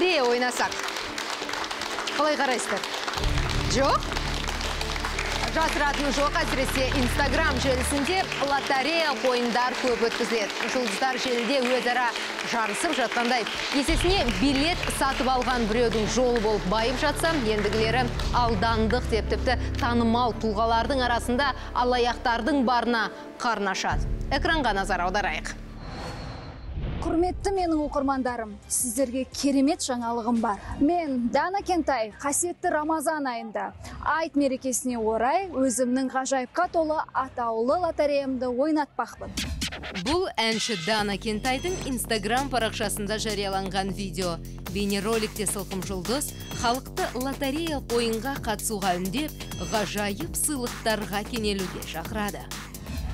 лотерея ойнасақ қалай қарайсыздар? Жоқ. Жасыратыны жоқ әсіресе инстаграм желісінде лотерея ойындар көп өткізіледі. Жұлдыздар желіде өзара жарысып жатқандай. Есесіне билет сатып алған біреудің жолы болып байып жатса ендігілері алдандық деп тіпті танымал тұлғалардың арасында алаяқтардың барына қарны ашады экранға назар аударайық. Құрметті менің оқырмандарым сіздерге керемет жаңалығым бар. Мен дана кентай қасиетті рамазан айында айт мерекесіне орай өзімнің ғажайыпқа толы атаулы лотереямды ойнатпақпын. Бұл әнші дана кентайдың инстаграм парақшасында жарияланған видео. Бейнероликте сылқым жұлдыз халықты лотерея ойынға қатысуға үндеп ғажайып сыйлықтарға кенелуге шақырады.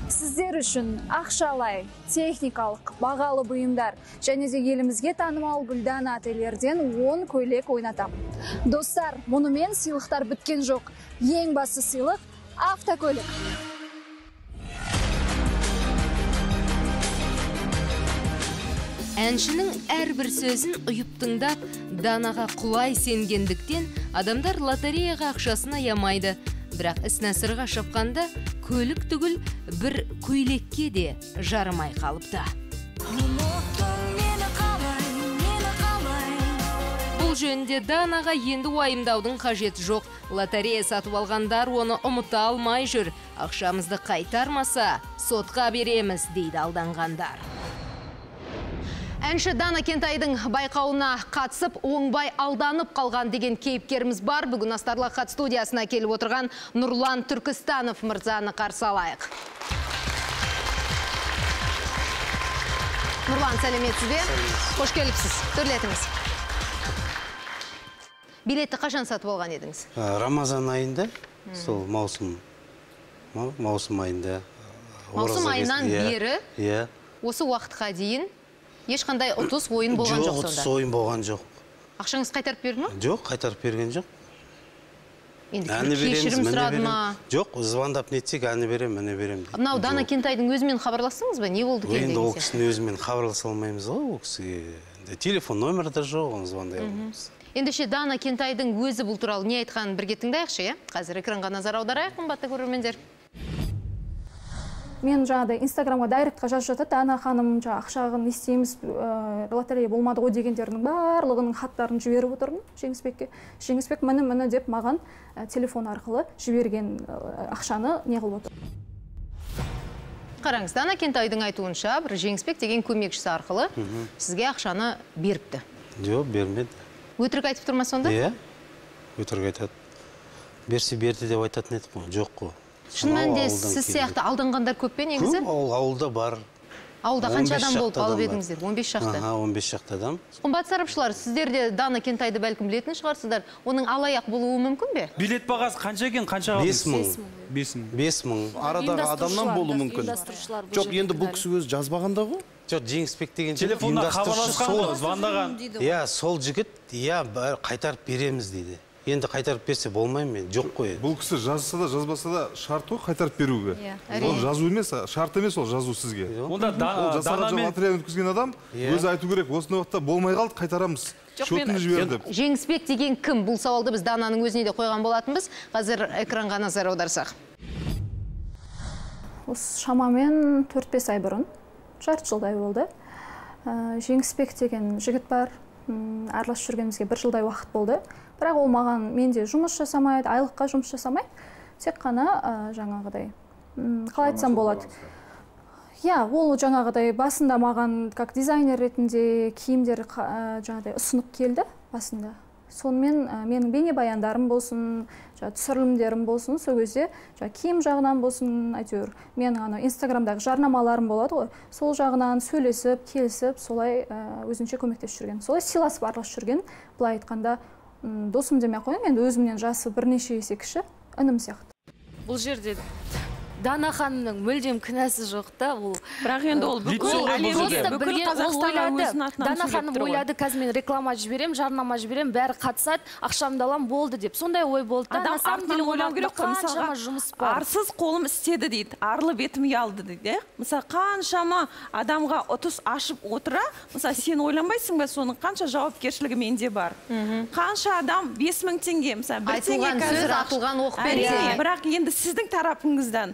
Сіздер үшін ақшалай техникалық бағалы бұйымдар және де елімізге танымал гүлдана ательерден 10 көйлек ойнатамын достар мұнымен сыйлықтар біткен жоқ. Ең басты сыйлық автокөлік. Әншінің әрбір сөзін ұйып тыңдап данаға құлай сенгендіктен адамдар лотереяға ақшасын аямайды. Бірақ іс нәсірға шыққанда көлік түгіл бір көйлекке де жарымай қалыпты. Бұл жөнінде данаға енді уайымдаудың қажеті жоқ. Лотерея сатып алғандар оны ұмыта алмай жүр. Ақшамызды қайтармаса сотқа береміз дейді алданғандар. Әнші Дана Кентайдың байқауына қатысып, оңбай алданып қалған деген кейіпкеріміз бар. Бүгін Астарлы хат студиясына келіп отырған Нұрлан Түркістанов мырзаны қарсы алайық. Нұрлан, сәлеметсіз бе? Қош келіпсіз. Төрлетіңіз. Билетті қашан сатып алған едіңіз? Рамазан айында, сол маусым, маусым айында. Маусым айынан бері, Иә. осы уақытқа дейін ешқандай ұтыс ойын болған жоқ Жоқ, сонда? ұтыс ойын болған жоқ. Ақшаңыз қайтарып берді ма? Жоқ, қайтарып берген жоқ. Енді Әні береміз, кешірім сұрады беремін. ма? Жоқ, звондап нетсек, әні берем, міне берем. дейді. Мынау Дана Жоқ. Кентайдың өзімен хабарластыңыз ба? Не болды екен Енді ол кісінің өзімен хабарласа алмаймыз ғой, ол кісіге. Телефон номері де жоқ, оны звондай алмаймыз. Ендеше Дана Кентайдың өзі бұл туралы не айтқанын бірге тыңдайықшы, иә? Қазір экранға назар аударайық, қымбатты көрермендер. Мен жаңағыдай инстаграмға дайректқа жазып жатады ана ханым жаңағы ақшағын не істейміз ә, лотерея болмады ғой дегендердің барлығының хаттарын жіберіп отырмын жеңісбекке жеңісбек міне міне деп маған ә, телефон арқылы жіберген ә, ақшаны не қылып отыр Қараңыз, Дана Кентайдың айтуынша, бір Жеңісбек деген көмекшісі арқылы сізге ақшаны беріпті. Жоқ, бермеді. Өтірік айтып тұр ма сонда? Иә, өтірік айтады. Берсе берді деп айтатын едік қой, жоқ қой. Шын мәнінде сіз сияқты алданғандар көп пе негізі? Көп, ауыл, ауылда бар. Ауылда қанша 15 адам болып алып едіңіздер? 15 шақты. Аха, 15 шақты адам. Қымбат сарапшылар, сіздер де Дана Кентайды бәлкім білетін шығарсыздар. Оның алаяқ болуы мүмкін бе? билет бағасы қанша екен қаншаға 5 мың. бес мың 5 мың. арадағы адамнан болуы мүмкін жоқ енді бұл кісі өзі жазбаған да ғой Жоқ, Жеңісбек деген телефонда хабарласқан ғой звондаған Иә, сол жігіт, иә, қайтарып береміз дейді. Енді қайтарып берсе болмай мен, жоқ қой. бұл кісі жазса да жазбаса да шарт қой қайтарып беруге Иә, ол жазу емес шарт емес ол жазу сізге онда жасаған өткізген адам Иә. өзі айту керек осындай уақытта болмай қалды қайтарамыз счетымды жібер деп Жеңісбек деген кім? Бұл сауалды біз Дананың өзіне де қойған болатынбыз. Қазір экранға назар аударсақ. осы шамамен 4-5 ай бұрын жарты жылдай болды Ә, жеңісбек деген жігіт бар араласып жүргенімізге бір жылдай уақыт болды бірақ ол маған менде жұмыс жасамайды айлыққа жұмыс жасамайды. Тек қана ә, жаңағыдай қалай айтсам болады? иә ол жаңағыдай басында маған как дизайнер ретінде киімдер ә, жаңағыдай ұсынып келді басында. Сонымен ә, менің бейнебаяндарым болсын жаңағы түсірілімдерім болсын сол кезде жаңағы киім жағынан болсын әйтеуір менің ана инстаграмдағы жарнамаларым болады ғой. Сол жағынан сөйлесіп келісіп солай ә, өзінше көмектесіп жүрген солай сыйласып араласып жүрген. Былай айтқанда досым демей ақ қояйын. Енді өзімнен жасы бірнеше есе кіші інім сияқты. Бұл жерде дана ханымның мүлдем кінәсі жоқ та ол бірақ енді ол бүкіл дана ханым ойлады қазір мен реклама жіберемін жарнама жіберемін бәрі қатысады. Ақшамды аламын болды деп. Сондай ой болды да адам на самом деле артынан ойлау керек қой мысалға жұмыс бар. арсыз қолым істеді дейді арлы бетім ұялды дейді иә мысалы қаншама адамға ұтыс ашып отыра мысалы сен ойланбайсың ба соның қанша жауапкершілігі менде бар? Қанша адам бес мың теңге мысалы бір теңге Айтылған сөз, атылған оқ теңге. бірақ енді сіздің тарапыңыздан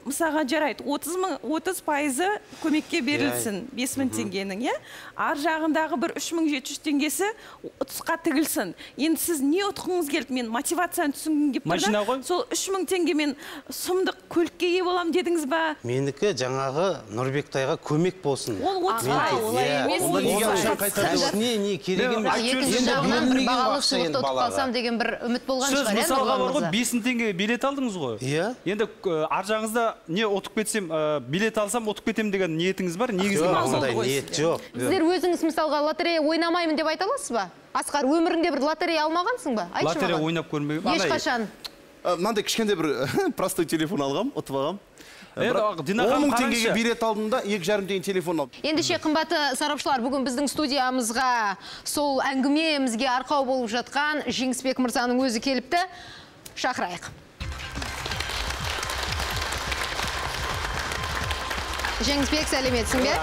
мысалға жарайды отыз мың отыз пайызы көмекке берілсін бес мың теңгенің иә? Ар жағындағы бір үш мың жеті жүз теңгесі ұтысқа тігілсін. Енді сіз не ұтқыңыз келді? Мен мотивацияны түсінгім келіп тұр Машина да ғой. сол үш мың теңгемен сұмдық көлікке ие боламын дедіңіз ба? Менікі жаңағы нұрбектайға көмек болсын. Ол отыз пайыз. ішіне не керек емес. екінші Енді жағынан бір бағалы сыйлықты ұтып қалсам деген бір үміт болған сіз шығар иә мысалға бар ғой бес мың теңге билет алдыңыз ғой? Иә. енді ар жағыңызда не ұтып кетсем ә, билет алсам ұтып кетемін деген ниетіңіз бар негізгі мақсат ниет жоқ. Сіздер өзіңіз мысалға лотерея ойнамаймын деп айта аласыз ба? Асқар өміріңде бір лотерея алмағансың ба? Айтшы лотерея ойнап көрмеген ешқашан. Мынандай кішкентай бір простой телефон алғам ұтып алғам. Бірақ Дина он мың теңгеге билет алдым да екі жарым теңге телефон алдым. Ендеше қымбатты сарапшылар бүгін біздің студиямызға сол әңгімемізге арқау болып жатқан жеңісбек мырзаның өзі келіпті. Шақырайық. Жеңісбек сәлеметсің бе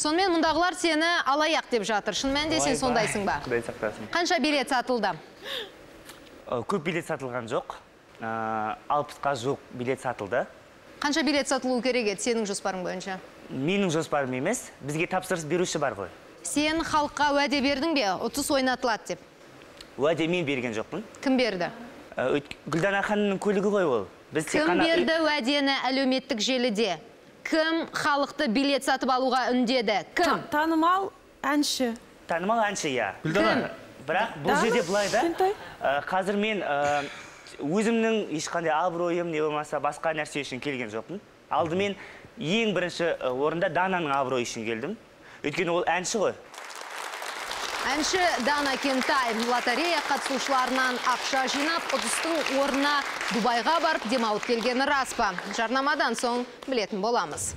сонымен мұндағылар сені алаяқ деп жатыр шын мәнінде сен сондайсың ба құдай сақтасын қанша билет сатылды көп билет сатылған жоқ алпысқа жуық билет сатылды қанша билет сатылуы керек еді сенің жоспарың бойынша менің жоспарым емес бізге тапсырыс беруші бар ғой сен халыққа уәде бердің бе ұтыс ойнатылады деп уәде мен берген жоқпын кім берді гүлдана ханымның көлігі ғой ол. Біз тек кім берді уәдені әлеуметтік желіде? Кім халықты билет сатып алуға үндеді? Кім? Танымал әнші. Танымал әнші иә. Гүлдана бірақ бұл жерде былай да ә, қазір мен ә, өзімнің ешқандай абыройым не болмаса басқа нәрсе үшін келген жоқпын. Алдымен ең бірінші орында дананың абыройы үшін келдім. Өйткені ол әнші ғой. Әнші дана кентай лотерея қатысушыларынан ақша жинап ұтыстың орнына дубайға барып демалып келгені рас па? Жарнамадан соң білетін боламыз.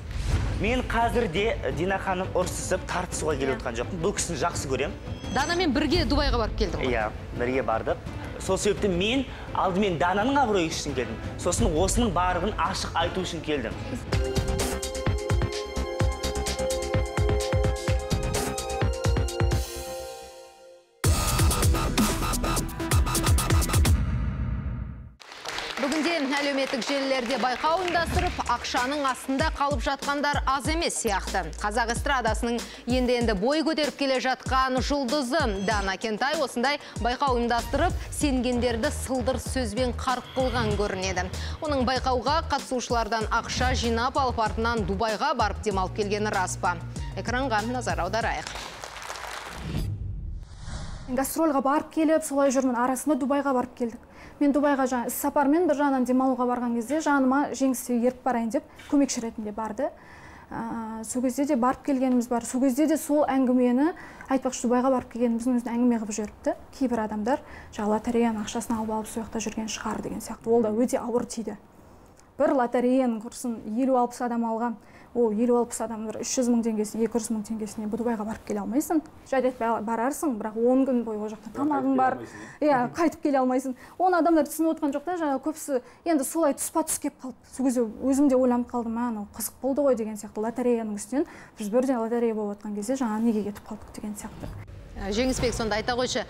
Мен қазір де ә, дина ханым ұрсысып тартысуға келіп отқан жоқпын. Бұл кісіні жақсы көремін. Данамен бірге дубайға барып келдің ғой. Иә бірге бардық. Сол себепті мен алдымен дананың абыройы үшін келдім. Сосын осының барлығын ашық айту үшін келдім. Бүгінде әлеуметтік желілерде байқау ұйымдастырып ақшаның астында қалып жатқандар аз емес сияқты. Қазақ эстрадасының енді енді бой көтеріп келе жатқан жұлдызы дана кентай осындай байқау ұйымдастырып сенгендерді сылдыр сөзбен қарық қылған көрінеді. Оның байқауға қатысушылардан ақша жинап алып артынан дубайға барып демалып келгені рас па? Экранға назар аударайық. Гастрольға барып келіп солай жүрмін. Арасында дубайға барып келдік. Мен дубайға жаңа іс сапармен бір жағынан демалуға барған кезде жаныма жеңіске еріп барайын деп көмекші ретінде барды. Ә, сол кезде де барып келгеніміз бар. Сол кезде де сол әңгімені айтпақшы дубайға барып келгеніміздің өзін әңгіме қылып жіберіпті. Кейбір адамдар жаңағы лотереяның ақшасын алып алып сол жақта жүрген шығар деген сияқты. Ол да өте ауыр тиді. Бір лотереяның құрсын елу алпыс адам алған ол елу алпыс адам бір үш жүз мың теңгесіне екі жүз мың теңгесіне дубайға барып келе алмайсың. Жайдақпай барарсың бірақ он күн бойы ол жақта тамағың бар. иә қайтып келе алмайсың. Оны адамдар түсініп отқан жоқ та жаңағы көбісі енді солай тұспа тұс келіп қалды сол кезде өзім де ойланып қалдым мә анау қызық болды ғой деген сияқты лотереяның үстінен біз бірден лотерея болып жатқан кезде жаңағы неге кетіп қалдық деген сияқты. Жеңісбек сонда айта қойшы.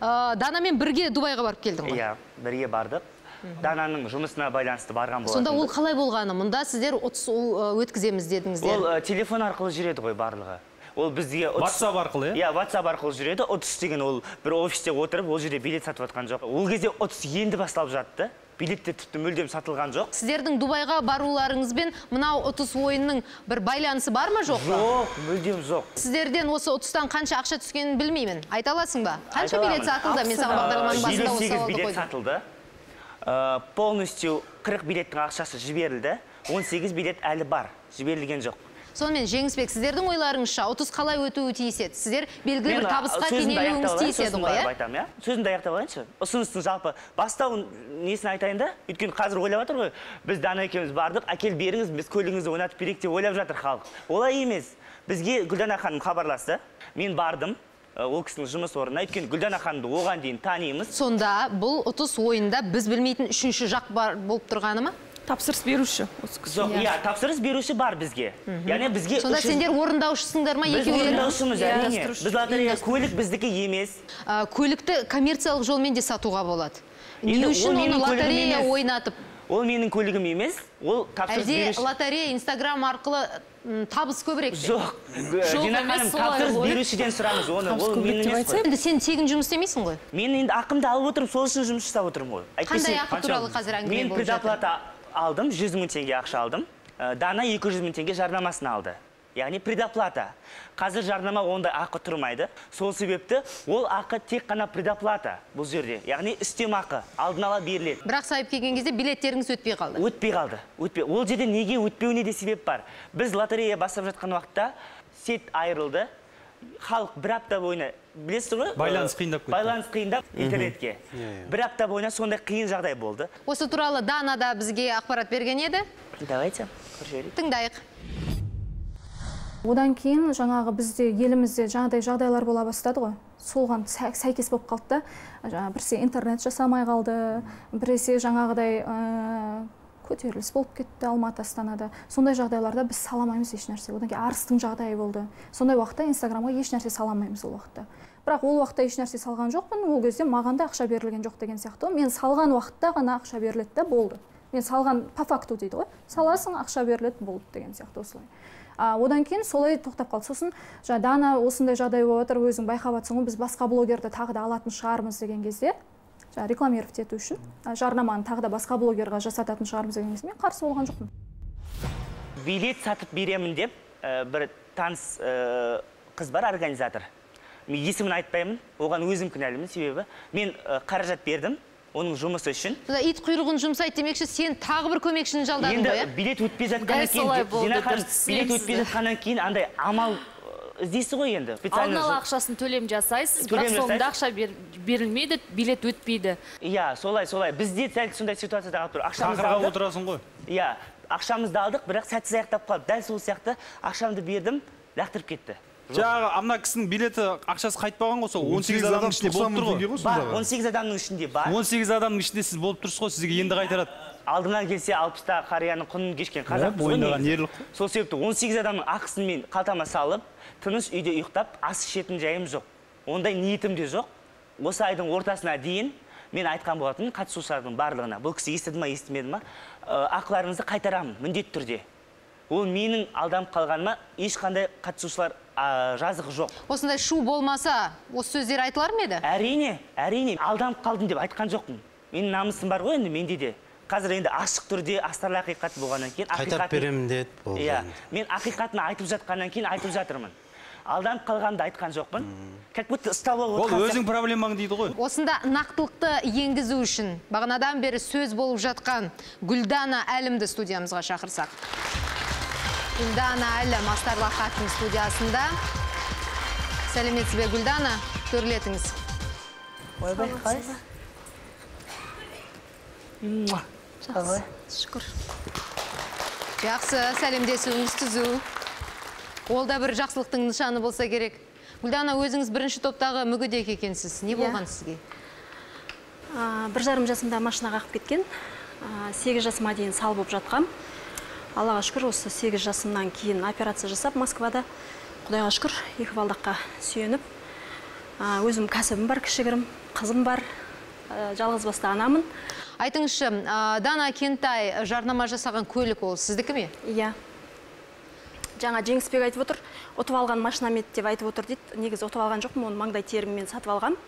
Ә, данамен бірге дубайға барып келдің ғой? Иә бірге бардық. Дананың жұмысына байланысты барған болатын. Сонда ол қалай болғаны? Мұнда сіздер ұтыс өткіземіз дедіңіздер. Ол ә, телефон арқылы жүреді ғой барлығы. Ол бізге WhatsApp арқылы, иә? иә ватсап арқылы жүреді. Ұтыс деген ол бір офисте отырып ол жерде билет сатып жатқан жоқ. Ол кезде ұтыс енді басталып жатты. Билеттер тіпті мүлдем сатылған жоқ. Сіздердің дубайға баруларыңызбен мынау ұтыс ойынның бір байланысы бар ма жоқ па? Жоқ мүлдем жоқ. Сіздерден осы ұтыстан қанша ақша түскенін білмеймін. Айта аласың ба? Қанша билет сатылды? Мен саған бағдарламаның басында осы сауалды билет қойдым. сатылды. Ә, полностью 40 билеттің ақшасы жіберілді. 18 билет әлі бар. Жіберілген жоқ. Сонымен жеңісбек сіздердің ойларыңызша ұтыс қалай өтуі тиіс еді? Сіздер белгілі бір табысқа кенелуіңіз тиіс еді ғой иә? айтамын иә? Сөзімді аяқтап алайыншы. Ұсыныстың жалпы бастау несін айтайын да? Өйткені қазір ойлап жатыр ғой біз дана екеуміз бардық әкел беріңіз біз көлігіңізді ойнатып берейік деп ойлап жатыр халық. Олай емес. Бізге гүлдана ханым хабарласты. Мен бардым ол кісінің жұмыс орнына өйткені гүлдана ханымды оған дейін танимыз. Сонда бұл ұтыс ойында біз білмейтін үшінші жақ бар болып тұрғаны ма? Тапсырыс беруші осы кісі. Жоқ иә. тапсырыс беруші бар бізге. Яғни бізге сонда сендер орындаушысыңдар ма біз екеулері орындаушымыз Иә, әрине. біз лотерея көлік біздікі емес. Ә, көлікті коммерциялық жолмен де сатуға болады. Не үшін оны лотерея ойнатып? Ол менің көлігім емес. Ол тапсырыс әлде беруші. лотерея инстаграм арқылы табыс көбірек. Жоқ ханым тапсырыс берушіден сұраңыз оны ол менің деп емес қой. енді сен тегін жұмыс істемейсің ғой. Мен енді ақымды алып отырмын сол үшін жұмыс жасап отырмын ғой. Қандай ақы туралы қазір әңгіме мен предоплата алдым жүз мың теңге ақша алдым. Ә, дана 200 мың теңге жарнамасын алды. Яғни предоплата. Қазір жарнама ондай ақы тұрмайды. Сол себепті ол ақы тек қана предоплата бұл жерде. Яғни үстем ақы алдын ала беріледі. Бірақ сайып келген кезде билеттеріңіз өтпей қалды. Өтпей қалды өтпей. Ол жерде неге өтпеуіне де себеп бар. Біз лотерея бастап жатқан уақытта сет айырылды. Халық бір апта бойына білесіз ғой Байланыс Э, қиындап кетті. байланыс қиындап интернетке. Бір апта бойына сондай қиын жағдай болды. Осы туралы дана да бізге ақпарат берген еді. Давайте көріп тыңдайық. Одан кейін жаңағы бізде елімізде жаңағыдай жағдайлар бола бастады ғой. Солған сә- сәйкес болып қалды да. Біресе интернет жасамай қалды біресе жаңағыдай ә, көтеріліс болып кетті алматы астанада. Сондай жағдайларда біз сала алмаймыз ешнәрсе. Одан кейін арыстың жағдайы болды. Сондай уақытта инстаграмға ешнәрсе сала алмаймыз ол уақытта. Бірақ ол уақытта ешнәрсе салған жоқпын. Ол кезде маған да ақша берілген жоқ деген сияқты мен салған уақытта ғана ақша беріледі да болды. Мен салған по факту дейді ғой. Саласың ақша беріледі болды деген сияқты осылай. А, одан кейін солай тоқтап қалды. Сосын жаңа дана осындай жағдай болып жатыр өзің байқап жатрсың ғой біз басқа блогерді тағы да алатын шығармыз деген кезде жаңа рекламировать ету үшін жарнаманы тағы да басқа блогерға жасататын шығармыз деген кезде мен қарсы болған жоқпын. Билет сатып беремін деп ә, бір таныс ә, қыз бар организатор. Мен есімін айтпаймын оған өзім кінәлімін. Себебі мен ә, қаражат бердім. Оның жұмысы үшін сонда ит құйрығын жұмсайды демекші сен тағы бір көмекшіні жалдадың енді ғой иә? билет өтпей жатқаннан кейін билет өтпей жатқаннан кейін андай амал іздейсіз ғой енді алдын ала ақшасын төлем жасайсыз бірақ соңында ақша бер- берілмейді билет өтпейді. Иә солай солай. Бізде дәл сондай ситуацияда қалып тұр. Ақшамызды отырасың ғой. Иә ақшамызды алдық бірақ сәтсіз аяқтап қалды. Дәл сол сияқты ақшамды бердім лақтырып кетті. Жаңағы ана кісінің билеті ақшасы қайтпаған ғой сол. 18 адамның ішінде болып тұр ғой. бар ғой 18 адамның ішінде бар. 18 адамның ішінде сіз болып тұрсыз ғой сізге енді қайтарады. Алдынан келсе алпыстағы қарияның құнын кешкен Иә, мойындаған ерлік қой. сол себепті 18 адамның ақысын мен қалтама салып тыныш үйде ұйықтап ас ішетін жайым жоқ. Ондай ниетім де жоқ. Осы айдың ортасына дейін мен айтқан болатынмын қатысушылардың барлығына. Бұл кісі естіді ма естімеді ма? Ә, ақыларыңызды қайтарамын міндетті түрде. Ол менің алданып қалғаныма ешқандай қатысушылар ә, жазығы жоқ. Осындай шу болмаса осы сөздер айтылар ма еді? Әрине әрине алданып қалдым деп айтқан жоқпын. Менің намысым бар ғой енді менде де. Қазір енді ашық түрде астарлы ақиқат болғаннан кейін қайтарып ақиқатын- беремін деді болды иә мен ақиқатын айтып жатқаннан кейін айтып жатырмын. Алданып қалғанымды айтқан жоқпын. Как будто ұстап алып ол өзің проблемаң дейді ғой. Осында нақтылықты енгізу үшін бағанадан бері сөз болып жатқан гүлдана әлімді студиямызға шақырсақ. Гүлдана әлім астарлы ақиқаттың студиясында. Сәлеметсіз бе гүлдана төрлетіңіз ойбай қалайсыз? шүкір. Жақсы сәлемдесуіңіз түзу. Ол да бір жақсылықтың нышаны болса керек. Гүлдана өзіңіз бірінші топтағы мүгедек екенсіз. Не болған сізге? А, бір жарым жасымда машина қағып кеткен. А, сегіз жасыма дейін сал болып жатқам. Аллаға шүкір осы сегіз жасымнан кейін операция жасап москвада құдайға шүкір екі балдаққа сүйеніп а, өзім кәсібім бар кішігірім қызым бар а, жалғызбасты анамын. Айтыңызшы дана кентай жарнама жасаған көлік ол сіздікі ме? Иә. Жаңа жеңісбек айтып отыр ұтып алған машинам еді деп айтып отыр дейді. Негізі ұтып алған жоқпын оны маңдай теріммен сатып алғам.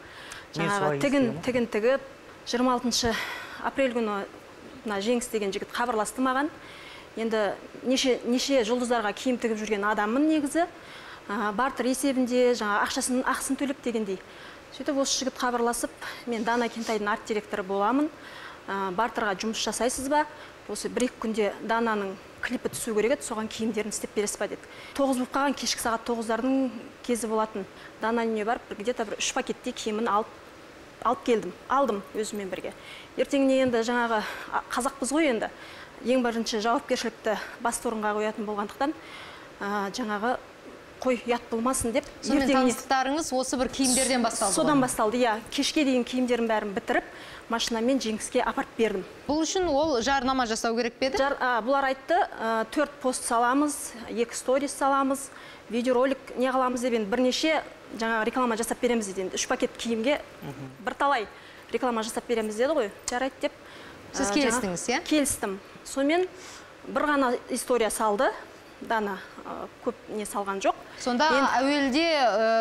Солай жаңағы тігін тігін тігіп 26 апрель күні мына жеңіс деген жігіт хабарласты маған. Енді неше неше жұлдыздарға киім тігіп жүрген адаммын негізі. Ә, бартер есебінде жаңа ақшасын ақысын төлеп дегендей. Сөйтіп осы жігіт хабарласып мен дана кентайдың арт директоры боламын. Ә, бартерға жұмыс жасайсыз ба? Осы бір екі күнде дананың клипі түсу керек еді соған киімдерін істеп бересіз ба деді. Тоғыз болып қалған кешкі сағат тоғыздардың кезі болатын. Дананың үйіне барып где то бір үш пакеттей киімін алып алып келдім алдым өзіммен бірге. Ертеңіне енді жаңағы қазақпыз ғой енді. Ең бірінші жауапкершілікті басты орынға қоятын болғандықтан ә, жаңағы қой ұят болмасын деп сонымен таныстықтарыңыз осы бір киімдерден басталды содан басталды иә. Кешке дейін киімдерін бәрін бітіріп машинамен жеңіске апарып бердім. Бұл үшін ол жарнама жасау керек пе еді? Жар, а, бұлар айтты төрт пост саламыз екі сторис саламыз видеоролик не қыламыз деп енді бірнеше жаңағы реклама жасап береміз дейді енді. Үш пакет киімге бірталай реклама жасап береміз деді ғой. Жарайды деп Сіз келістіңіз, иә? келістім. Сонымен бір ғана история салды. Дана ә, көп не салған жоқ. Сонда Енді- әуелде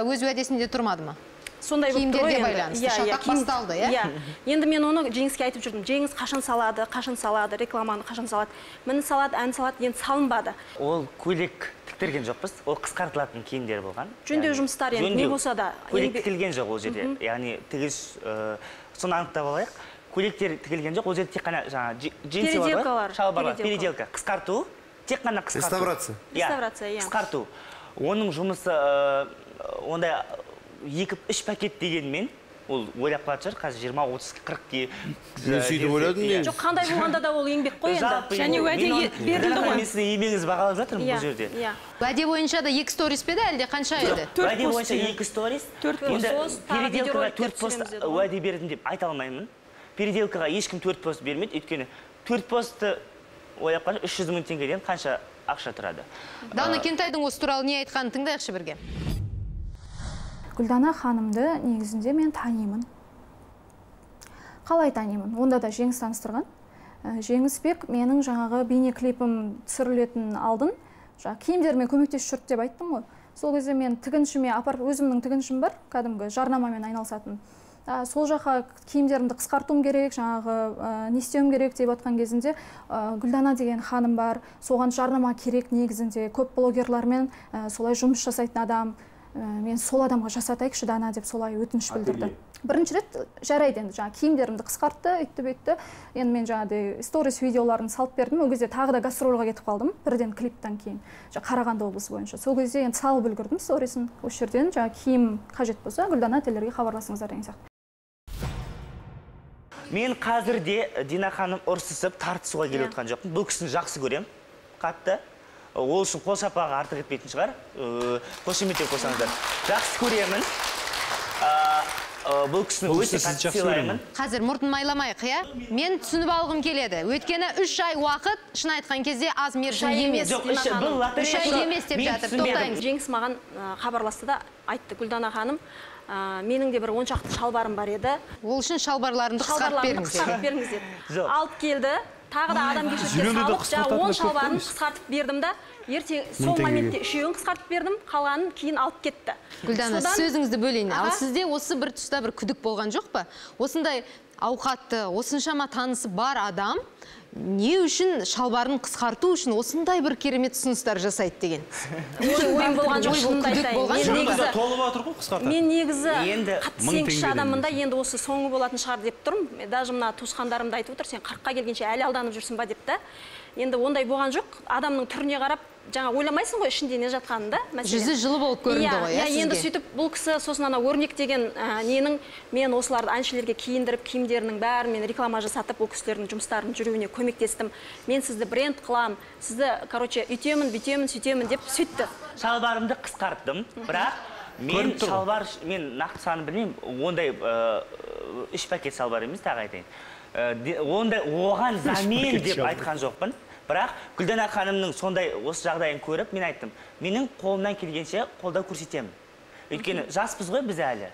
өз уәдесінде тұрмады ма? Сондай болып тұр ғой Киімдерге енді. байланысты, Иә, иә, шатақ киім- басталды, иә? иә. Енді мен оны жеңіске айтып жүрдім. Жеңіс қашан салады қашан салады рекламаны қашан салады? Мін салады ән салады енді салынбады. Ол көйлек тіктірген жоқпыз. Ол қысқартылатын киімдер болған. Жөндеу жұмыстары енді не болса да, көйлек тігілген жоқ ол жерде. Яғни тігіс соны анықтап алайық. Көйлектер тігілген жоқ. Ол жерде тек қана жаңағы джи- джинсы бар Переделкалар, ғой. Шалбарлар переделка. переделка. Қысқарту. Тек қана қысқарту. Реставрация. Иә, Реставрация, иә. қысқарту. Оның жұмысы ә, ондай екі үш пакет дегенмен ол ойлап қалатын шығар. Қазір жиырма отыз қырық Мен сөйтіп ойладым, Иә. мен. жоқ қандай болғанда да ол еңбек қой енді. Және уәде берілді Мен ғой. мен сіздің еңбегіңізді бағалап жатырмын иә бұл жерде? иә. Уәде бойынша да екі сторис пе еді әлде қанша еді? Төрт уәде бойынша екі сторис. Төрт пост, переделкаға төрт пост уәде бердім деп айта алмаймын. Переделкаға ешкім төрт пост бермейді. Өйткені төрт постты ойлап қарашы үш жүз мың теңгеден қанша ақша тұрады? Дана кентайдың осы туралы не айтқанын тыңдайықшы бірге. Гүлдана ханымды негізінде мен танимын. Қалай танимын? Онда да жеңіс таныстырған. Ә, жеңісбек менің жаңағы бейне клипім түсірілетін алдын жаңағы киімдеріме көмектесіп жүрді деп айттым ғой. Сол кезде мен тігіншіме апарып өзімнің тігіншім бар кәдімгі жарнамамен айналысатын. Ә, сол жаққа киімдерімді қысқартуым керек жаңағы ә, не істеуім керек деп отқан кезінде ә, гүлдана деген ханым бар. Соған жарнама керек негізінде. Көп блогерлармен ә, солай жұмыс жасайтын адам Ә, мен сол адамға жасатайықшы дана деп солай өтініш білдірді. бірінші рет жарайды енді жаңағы киімдерімді қысқартты өйтті бүйтті. Енді мен жаңағыдай сторис видеоларын салып бердім. Ол кезде тағы да гастрольға кетіп қалдым бірден клиптен кейін. Жаңағы қарағанды облысы бойынша. Сол кезде енді салып үлгердім сторисін. Осы жерден жаңағы киім қажет болса гүлдана ательерге хабарласыңыздар деген сияқты. Мен қазір де дина ханым ұрсысып тартысуға келіп Иә. отқан жоқпын. Бұл кісіні жақсы көремін қатты. Ол үшін қол шапаға артық етпейтін шығар. Э, қошеметтеп қойсаңыздар жақсы көремін. Бұл кісіні өте қатты жақсы сыйлаймын. қазір мұртын майламайық иә? Мен түсініп алғым келеді. Өйткені үш ай уақыт шын айтқан кезде аз мерзім емес емес. жоқ бұл лотерея деп жатыр, тоқтаңыз. жеңіс маған хабарласты да айтты гүлдана ханым. Ә, менің де бір он шақты шалбарым бар еді. Ол үшін шалбарларымды қысқартып беріңіз қысқартып беріңіз деді Жоқ. алып келді. Тағы да адамгершілікке салып жаңағы он шалбарын қысқартып бердім да. Ертең сол моментте үшеуін қысқартып бердім. Қалғанын кейін алып кетті. Гүлдана Содан- сөзіңізді бөлейін. Ал сізде осы бір тұста бір күдік болған жоқ па? Осындай ауқатты осыншама танысы бар адам не үшін шалбарын қысқарту үшін осындай бір керемет ұсыныстар жасайды деген. Ойым болған жоқ шынымды айтайын. мен жоқ. негізі толып жатыр ғой қысқартады мен негізі Енді қатты мың сенгіш теңгеден адаммын да енді осы соңы болатын шығар деп тұрмын. Мен даже мына туысқандарым да айтып отыр сен қырыққа келгенше әлі алданып жүрсің ба деп та. Енді ондай болған жоқ. Адамның түріне қарап жаңа ойламайсың ғой ішінде не жатқанын да мәселен. жүзі жылы болып көрінді Иә, ғой иә иә енді сөйтіп бұл кісі сосын ана өрнек деген ә, ненің мен осыларды әншілерге киіндіріп киімдерінің бәрін мен реклама жасатып ол кісілердің жұмыстарының жүруіне көмектестім. Мен сізді бренд қыламын сізді короче үйтемін бүйтемін сөйтемін деп сөйтті. Шалбарымды қысқарттым бірақ мен шалбар мен нақты санын білмеймін. Ондай үш пакет шалбар емес тағы айтайын. Де- ондай оған замен деп айтқан жоқпын. Бірақ гүлдана ханымның сондай осы жағдайын көріп мен айттым менің қолымнан келгенше қолдау көрсетемін өйткені жаспыз ғой біз әлі.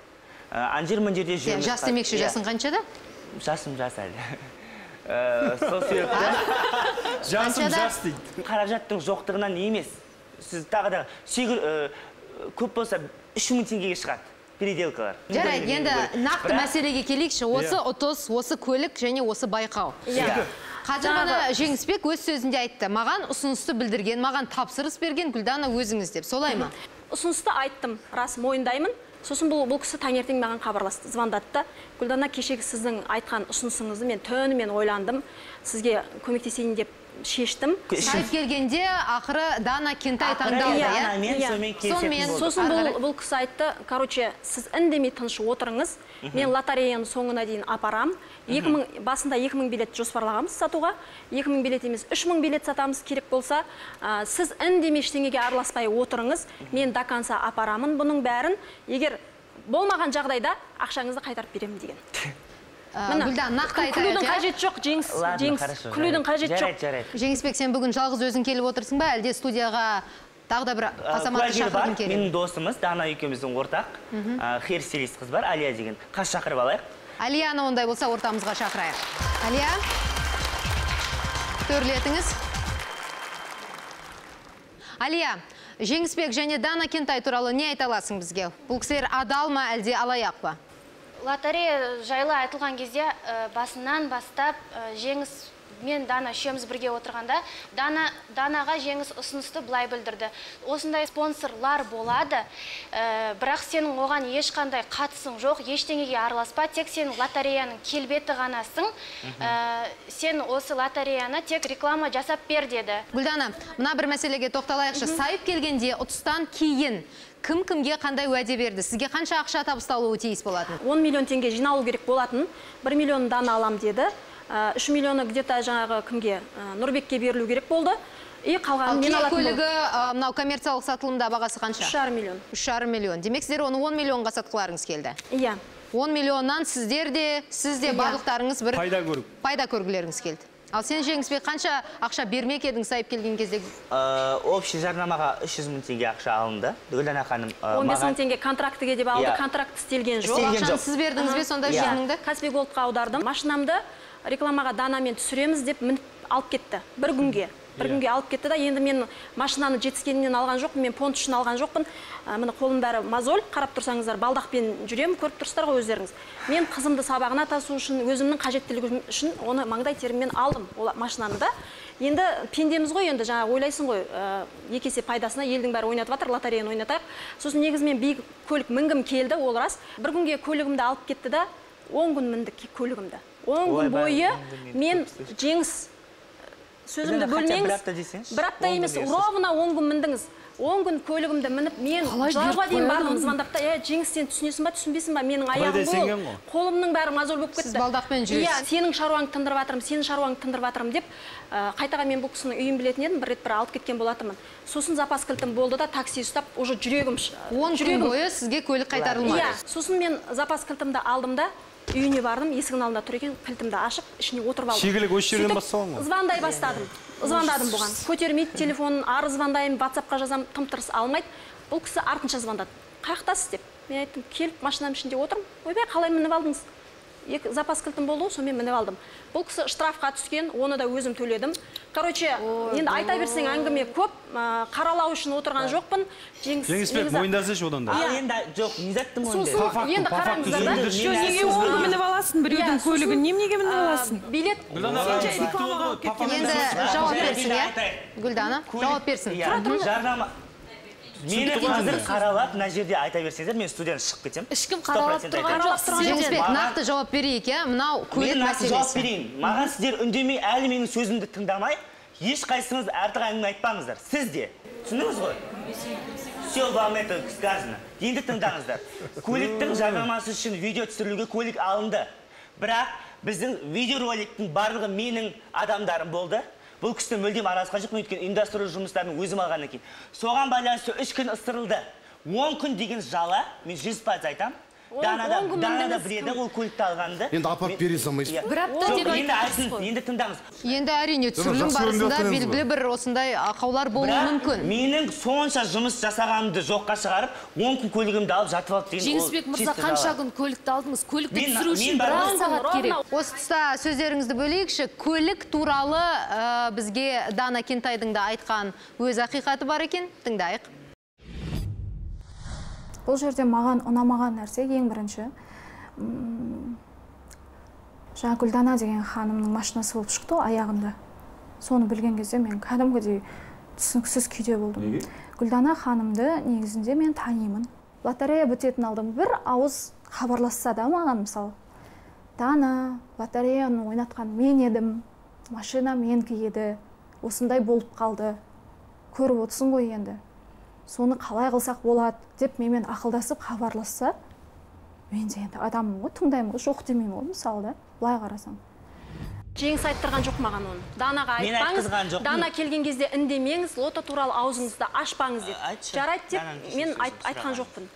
Ә, ана жер мына жерде Иә, жүрміз жас демекші Иә, жасың қаншада жасым жас әлі. Ә, сол себепті жасым жас дейді. Қаражаттың жоқтығынан емес. Сіз тағы да сегіз ә, көп болса үш мың теңгеге шығады переделкалар. Жарайды енді нақты мәселеге келейікші. Осы ұтыс осы көлік және осы байқау. Иә. Қазір ғана жеңісбек өз сөзінде айтты. Маған ұсынысты білдірген маған тапсырыс берген гүлдана өзіңіз деп. Солай ма? Ұсынысты айттым. Рас мойындаймын. Сосын бұл бұл кісі таңертең маған хабарласты звондады да гүлдана кешегі сіздің айтқан ұсынысыңызды мен түнімен ойландым. Сізге көмектесейін деп шештім. Сайып келгенде ақыры дана кентай таңдалды иә, иә. сосын бұл, бұл кісі айтты короче сіз үндемей тыныш отырыңыз. Мен лотереяны соңына дейін апарам. Екі мың басында 2000 билет жоспарлағанбыз сатуға. 2000 билет емес 3000 билет сатамыз керек болса ә, сіз үндемей ештеңеге араласпай отырыңыз. Мен до конца апарамын бұның бәрін. Егер болмаған жағдайда ақшаңызды қайтарып беремін деген гүлдан нақты айтайық күлудің қажеті жоқ жеңіс күлудің қажеті жоқ. Жарайды, жарайды. жеңісбек сен бүгін жалғыз өзің келіп отырсың ба? Әлде студияға тағы да бір азаматты шақырғың келеді менің досымыз дана екеуміздің ортақ. Ә, хер стилист қыз бар алия деген. Қазір шақырып алайық. Алияны ондай болса ортамызға шақырайық. Алия төрлетіңіз. Алия жеңісбек және дана кентай туралы не айта аласың бізге? Бұл кісілер адал ма әлде алаяқ па? Лотерея жайлы айтылған кезде ә, басынан бастап ә, жеңіс мен дана үшеуміз бірге отырғанда дана данаға жеңіс ұсынысты былай білдірді. Осындай спонсорлар болады ә, бірақ сенің оған ешқандай қатысың жоқ ештеңеге араласпа тек сен лотереяның келбеті ғанасың. Ә, сен осы лотереяны тек реклама жасап бер деді. Гүлдана мына бір мәселеге тоқталайықшы. Сайып келгенде ұтыстан кейін кім кімге қандай уәде берді? Сізге қанша ақша табысталуы тиіс болатын? 10 миллион теңге жиналу керек болатын. 1 миллион дана алам деді. Ә, үш миллионы где то жаңағы кімге ә, нұрбекке берілу керек болды. И ал қалғанын мен алатын көлігі мынау коммерциялық сатылымда бағасы қанша? Үш жарым миллион. Үш жарым миллион. Демек сіздер оны 10 миллионға сатқыларыңыз келді. Иә. 10 миллионнан сіздер де сіз де барлықтарыңыз бір пайда пайда көргілеріңіз келді. Ал сен жеңісбек қанша ақша бермек едің сайып келген кезде? Ә, общий жарнамаға 300 мың теңге ақша алынды. Гүлдана ханым ә, 15 мың маған теңге контрактіге деп алды Иә. контракт істелген жоқ. Істелген ақшаны жоқ. сіз бердіңіз бе сонда Иә. шығыныңды каспи голдқа аудардым. Машинамды рекламаға данамен түсіреміз деп мініп алып кетті бір күнге. Бір күнге алып кетті да енді мен машинаны жетіскенінен алған жоқпын мен понт үшін алған жоқпын. Ә, міне қолым бәрі мозоль қарап тұрсаңыздар балдақпен жүремін көріп тұрсыздар ғой өздеріңіз. Мен қызымды сабағына тасу үшін өзімнің қажеттілігім үшін оны маңдай теріммен алдым ол машинаны да. Енді пендеміз ғой енді жаңағы ойлайсың ғой ә, екі есе пайдасына елдің бәрі ойнатып жатыр лотереяны ойнатайық. Сосын негізі мен биік көлік мінгім келді ол рас. Бір күнге көлігімді алып кетті да он күн мінді ке- көлігімді. Он күн бойы мен жеңіс сөзімді хотя бір бөлмеңіз. апта десеңізші. бір апта Он емес ровно он күн міндіңіз. Он күн көлігімді мініп мен беріп дейін бардым звондап та е жеңіс сен түсінесің ба түсінбейсің ба? Менің аяғым бол қолымның бәрі мозоль болып кетті. Сіз балдақпен жүресіз. иә сенің шаруаңды тындырып жатырмын сенің шаруаңды тындырып жатырмын деп ә, қайтаға мен бұл кісінің үйін білетін едім бір рет бір алып кеткен болатынмын. Сосын запас кілтім болды да такси ұстап уже жүрегім 10 күн жүрегім бойы сізге көлік қайтарылмады. Иә сосын мен запас кілтімді алдым да үйіне бардым есігінің алдында тұр екен кілтімді ашып ішіне отырып алдым. Шегелек осы жерден басталған ғой. звондай бастадым. Звондадым бұған. Көтермейді телефонын арыз звондаймын ватсапқа жазамын тым тырыс алмайды. Бұл кісі артынша звондады. Қай жақтасыз деп. Мен айттым келіп машинаның ішінде отырмын. Ойбай қалай мініп алдыңыз? Екі запас кілтім болды ғой сонымен мініп алдым. Бұл кісі штрафқа түскен оны да өзім төледім. Короче енді айта берсең әңгіме көп. Ә, қаралау үшін отырған жоқпын. Жеңіс жеңісбек мойындасайшы одан да. Ал енді жоқ не затты Сол- мойындайды сол, факту, енді қараңыздар да? неге күн мініп аласың біреудің Иә, көлігін? Неменеге мініп аласың? билет енді жауап берсін иә гүлдана жауап берсін. Иә, жарнама мені қазір қаралап мына жерде айта берсеңіздер мен студиядан шығып кетемін. Ешкім қаралап 100% тұрған жоқ. Жеңісбек нақты жауап берейік иә? Мынау мен көлік нақты жауап мәселесі. берейін. Маған сіздер үндемей әлі менің сөзімді тыңдамай ешқайсыңыз артық әңгіме айтпаңыздар. Сіз де. Түсіндіңіз ғой? Все вам это сказано. Енді тыңдаңыздар. Көліктің жарнамасы үшін видео түсірілуге көлік алынды. Бірақ біздің видеороликтің барлығы менің адамдарым болды. Бұл кісіні мүлдем араласқан жоқпын өйткені ұйымдастыру жұмыстарын өзім алғаннан кейін. Соған байланысты үш күн ысырылды. Он күн деген жала мен жүз пайыз айтамын данада данада біледі ол көлікті алғанды. Енді апарып бере салмайсыз. Иә. Бір апта деп енді айтасыз айтсын, ғой. енді тыңдаңыз. Енді әрине түсірілім барысында белгілі бір осындай ақаулар болуы мүмкін. менің сонша жұмыс жасағанымды жоққа шығарып он күн көлігімді алып жатып алды деген ол жеңісбек мырза қанша күн көлікті алдыңыз? Көлікті түсіру үшін бір сағат керек. осы тұста сөздеріңізді бөлейікші. Көлік туралы ә, бізге дана кентайдың да айтқан өз ақиқаты бар екен. Тыңдайық. Бұл жерде маған ұнамаған нәрсе ең бірінші жаңа гүлдана деген ханымның машинасы болып шықты ғой аяғында. Соны білген кезде мен кәдімгідей түсініксіз күйде болдым. Гүлдана ханымды негізінде мен танимын. Лотерея бітетін алдың бір ауыз хабарласса да маған мысалы. Дана лотереяны ойнатқан мен едім машина менікі еді осындай болып қалды. Көріп отырсың ғой енді. Соны қалай қылсақ болады деп менімен ақылдасып хабарласса мен де енді адаммын ғой тыңдаймын ғой жоқ демеймін ғой мысалы да былай қарасаң жеңіс айттырған жоқ маған оны. Данаға айтпаңыз. дана келген кезде үндемеңіз лото туралы аузыңызды ашпаңыз деді айтшы. жарайды деп мен айтқан жоқпын.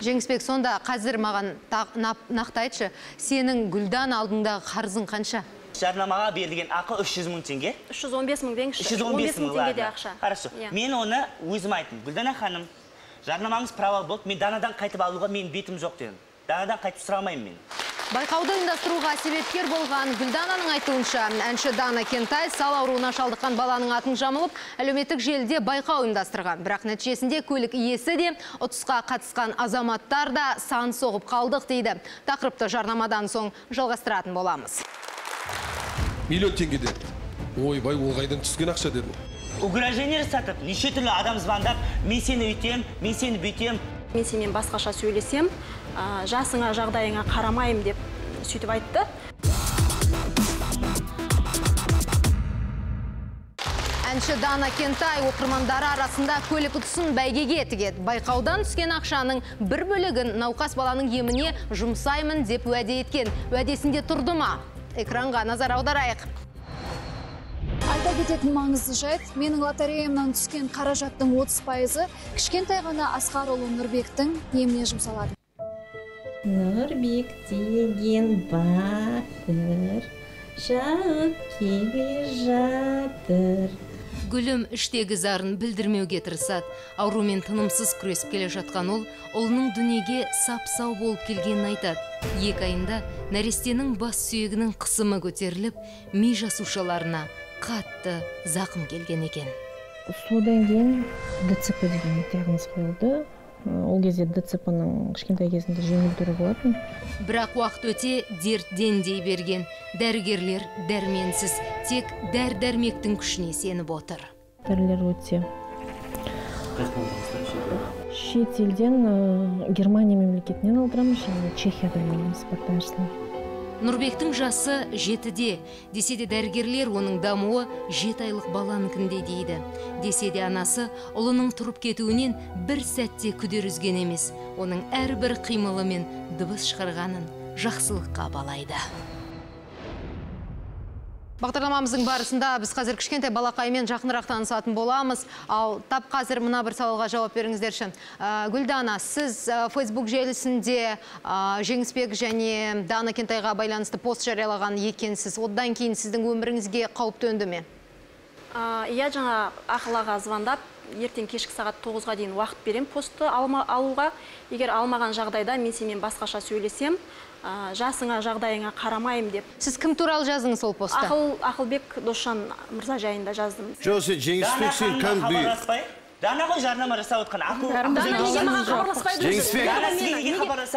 Жеңісбек сонда қазір маған нақты айтшы. Сенің гүлдан алдыңдағы қарызың қанша? Жарнамаға берілген ақы 300 мың теңге үш жүз он бес мың деңізші 315 мың теңгедей ладно. ақша хорошо мен оны өзім айттым гүлдана ханым жарнамаңыз провал болды мен данадан қайтып алуға менің бетім жоқ дедім данадан қайтып сұрамаймын мен байқауды ұйымдастыруға себепкер болған гүлдананың айтуынша әнші дана кентай сал ауруына шалдыққан баланың атын жамылып әлеуметтік желіде байқау ұйымдастырған бірақ нәтижесінде көлік иесі де ұтысқа қатысқан азаматтар да сан соғып қалдық дейді тақырыпты жарнамадан соң жалғастыратын боламыз. Миллион теңгеден ойбай ол қайдан түскен ақша дедім угрожение сатып неше түрлі адам звондап мен сені үйтем мен сені бүйтем мен сенімен басқаша сөйлесем ә, жасыңа жағдайыңа қарамаймын деп сөйтіп айтты Әнші Дана Кентай оқырмандары арасында көлік ұтысын бәйгеге тігеді. Байқаудан түскен ақшаның бір бөлігін науқас баланың еміне жұмсаймын деп уәде еткен. Уәдесінде тұрды ма? Экранға назар аударайық. айта кететін маңызды жайт менің лотереямнан түскен қаражаттың 30 пайызы кішкентай ғана асқарұлы нұрбектің еміне жұмсалады нұрбек деген батыр шауып келе жатыр Гүлім іштегі зарын білдірмеуге тырысады. Аурумен тынымсыз күресіп келе жатқан ол, ұлының дүниеге сап-сау болып келгенін айтады. Екі айында нәрестенің бас сүйегінің қысымы көтеріліп, ми жасушаларына қатты зақым келген екен. содан кейін дцп деген диагноз қойылды ол кезде дцп ның кішкентай кезінде жеңіл түрі болатын Бірақ уақыт өте дерттен дей берген. Дәрігерлер дәрменсіз, тек дәр-дәрмектің күшіне сеніп отыр. дәрілер өте шет елден ә, германия мемлекетінен алдырамыз және чехиядан аламыз потому Нұрбектің жасы жетіде. Десе де дәрігерлер оның дамуы жеті айлық баланыкіндей дейді. Десе де анасы ұлының тұрып кетуінен бір сәтте күдер үзген емес. Оның әрбір қимылы мен дыбыс шығарғанын жақсылыққа балайды. Бағдарламамыздың барысында біз қазір кішкентай балақаймен жақынырақ танысатын боламыз. Ал тап қазір мына бір сауалға жауап беріңіздерші. Ә, Гүлдана, сіз ә, Facebook желісінде ә, Жеңісбек және Дана Кентайға байланысты пост жариялаған екенсіз. Одан кейін сіздің өміріңізге қауіп төнді ме? А, иә жаңа ақылаға звондап ертең кешкі сағат 9-ға дейін уақыт берем постты алуға егер алмаған жағдайда мен сенімен басқаша сөйлесем а, жасыңа жағдайыңа қарамаймын деп. Сіз кім туралы жаздыңыз сол постты ақыл ақылбек досжан мырза жайында жаздым. Жоқ сен жеңісбек сен кәдімгідей дана ғой жарнама жасап отқан? Жеңісбек.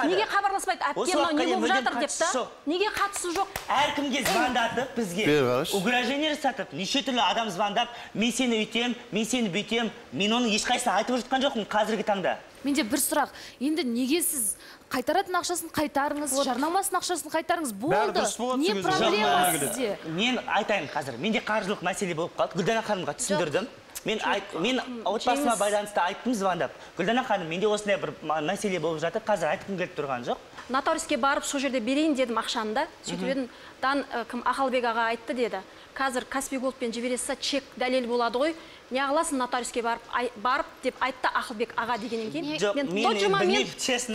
Неге хабарласпайды? Осы әпкем мынау не болып жатыр деп қатысы та жоқ. неге қатысы жоқ? Әркімге звондатып бізге Бері қарашы. угрожение жасатып неше түрлі адам звондап мен сені үйтем мен сені бүйтем мен оның ешқайсысын айтып жатқан жоқпын қазіргі таңда менде бір сұрақ. Енді неге сіз қайтаратын ақшасын қайтарыңыз жарнамасының ақшасын қайтарыңыз. Болды. не проблема сізде? мен айтайын қазір менде қаржылық мәселе болып қалды. Гүлдана ханымға түсіндірдім. Мен айт, мен отбасыма байланысты айттым звондап. Гүлдана ханым менде осындай бір мәселе болып жатыр. Қазір айтқым келіп тұрған жоқ. Нотариуске барып сол жерде берейін дедім ақшаны да. Сөйтіп едім дан ә, кім ақалбек аға айтты деді. Қазір каспий голдпен жібересіз чек дәлел болады ғой. Не қыласың нотариуске барып ай- барып деп айтты ақылбек аға дегеннен кейін. Жоқ, мен тот же момент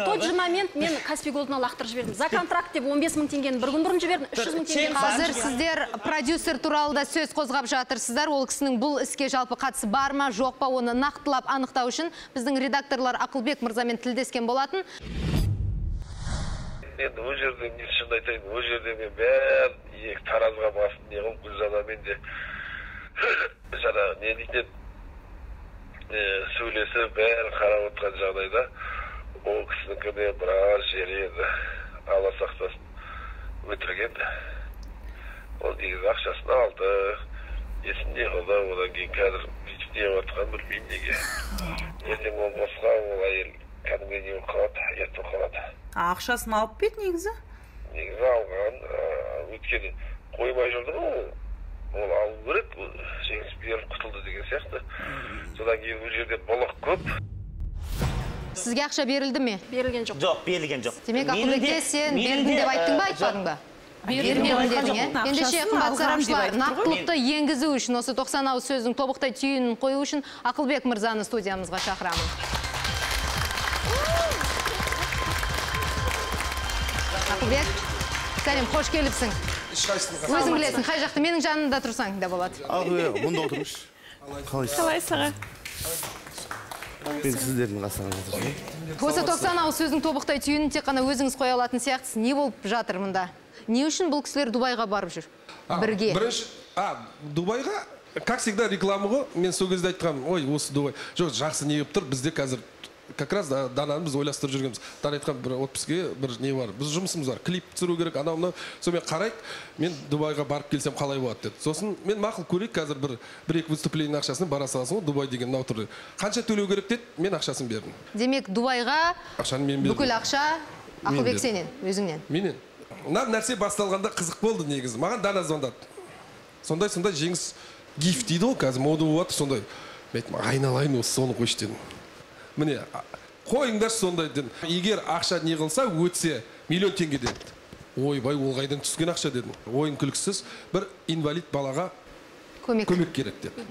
тот же момент мен каспий голдына лақтырып жібердім. За контракт деп 15 мың теңгені бір күн бұрын жібердім үш жүз мың теңгені Қазір сіздер продюсер туралы да сөз қозғап жатырсыздар. Ол кісінің бұл іске жалпы қатысы бар ма, жоқ па, оны нақтылап анықтау үшін біздің редакторлар Ақылбек мырзамен тілдескен болатын. Енді ол жерде мен шынымды айтайын ол жерде мен бәрін екі таразыға басын не қылып гүлзадамен де жаңағы не дейтін еді сөйлесіп бәрін қарап отырған жағдайда ол кісінікі де біраз жері енді алла сақтасын өтірік енді. Ол негізі ақшасын алды несін не қылды одан кейін қазір бүйтіп не жатқанын білмеймін неге. Ертең ол босқа ол әйел кәдімгі не болып қалады ұят болып қалады ақшасын алып па еді негізі? негізі алған ыыы, өйткені қоймай жүрді ғой ол. Ол алу керек жеңіс беріп құтылды деген сияқты. Содан кейін ол жерде былық көп. Сізге ақша берілді ме? Берілген жоқ. Жоқ берілген жоқ. Демек ақылбекке сен бердім де, деп айттың ба айтпадың ба? Дедің иә ендеше қымбат сарапшылар нақтылықты енгізу үшін осы 90 ауыз сөздің тобықтай түйінін қою үшін ақылбек мырзаны студиямызға шақырамын ақылбек сәлем қош келіпсің. Өзің білесің қай жақта? Менің жанымда тұрсаң да болады. Ақылбек мұнда отырыңызшы. Қалайсыз қалайсыз аға мен сіздердің қасыңызда отырмын осы 90 ауыз сөздің тобықтай түйінін тек қана өзіңіз қоя алатын сияқтысыз. Не болып жатыр мұнда? Не үшін бұл кісілер дубайға барып жүр? А, бірге. бірінші а дубайға как всегда реклама ғой. Мен сол кезде айтқанмын ой осы дубай жоқ жақсы не тұр? Бізде қазір как раз да, дананы біз ойластырып жүргенбіз. Дана айтқан бір отпуске бір не бар біз жұмысымыз бар клип түсіру керек анау мынау. Сонымен қарайық мен дубайға барып келсем қалай болады деді. Сосын мен мақұл көрейік қазір бір бір екі выступление ақшасын бара саласың ғой дубай деген мынау тұр қанша төлеу керек деді мен ақшасын бердім. Демек дубайға ақшаны мен бердім. бүкіл ақша ақылбек сенен өзіңнен. Менен. Мына нәрсе басталғанда қызық болды негізі. Маған дана звондады. Сондай сондай жеңіс гиф дейді ғой қазір мода болып жатыр сондай. Мен айттым айналайын осы соны қойшы дедім. Міне қойыңдаршы сондай дедім егер ақша не қылса өтсе миллион теңге деді. Ойбай ол қайдан түскен ақша дедім ойын күлкісіз бір инвалид балаға көмек. көмек керек деді.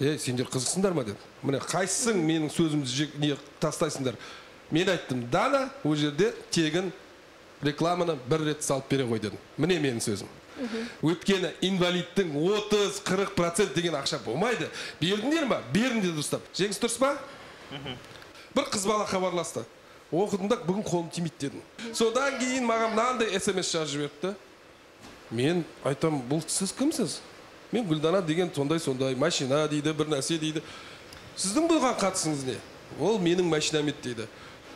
Е сендер қызықсыңдар ма деді. Міне қайсысың менің сөзімді жек- не тастайсыңдар. Мен айттым дана ол жерде тегін рекламаны бір рет салып бере ғой дедім міне менің сөзім. Өйткені инвалидтің 30-40 процент деген ақша болмайды. Бердіңдер ма? Беріңдер дұрыстап. Жеңіс дұрыс па? Бір қыз бала хабарласты. Оқыдым да бүгін қолым тимейді дедім. Содан кейін маған мынандай смс жазып жіберіпті. Мен айтамын бұл сіз кімсіз? Мен гүлдана деген сондай сондай машина дейді бір нәрсе дейді. Сіздің бұған қатысыңыз не? Ол менің машинам еді дейді.